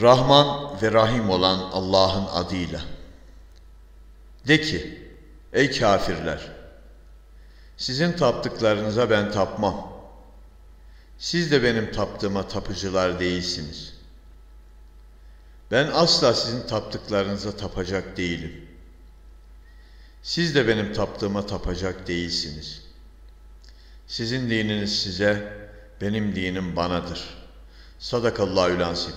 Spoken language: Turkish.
Rahman ve Rahim olan Allah'ın adıyla. De ki, ey kafirler! Sizin taptıklarınıza ben tapmam. Siz de benim taptığıma tapıcılar değilsiniz. Ben asla sizin taptıklarınıza tapacak değilim. Siz de benim taptığıma tapacak değilsiniz. Sizin dininiz size, benim dinim banadır. Sadakallahü lansim.